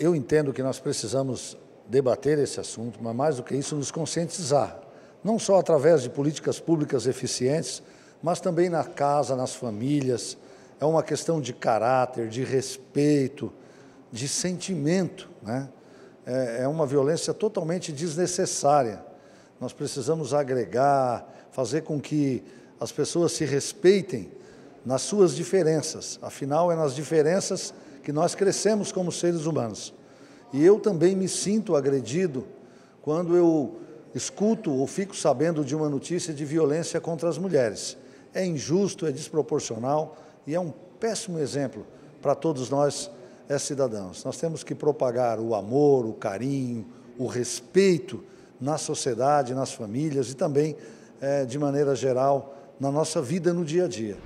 Eu entendo que nós precisamos debater esse assunto, mas mais do que isso, nos conscientizar, não só através de políticas públicas eficientes, mas também na casa, nas famílias. É uma questão de caráter, de respeito, de sentimento. Né? É, é uma violência totalmente desnecessária. Nós precisamos agregar, fazer com que as pessoas se respeitem nas suas diferenças. Afinal, é nas diferenças que nós crescemos como seres humanos. E eu também me sinto agredido quando eu escuto ou fico sabendo de uma notícia de violência contra as mulheres. É injusto, é desproporcional e é um péssimo exemplo para todos nós, é, cidadãos. Nós temos que propagar o amor, o carinho, o respeito na sociedade, nas famílias e também, é, de maneira geral, na nossa vida no dia a dia.